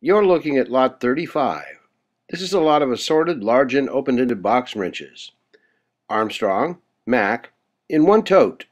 You're looking at lot 35. This is a lot of assorted large and open-ended box wrenches. Armstrong, Mac, in one tote.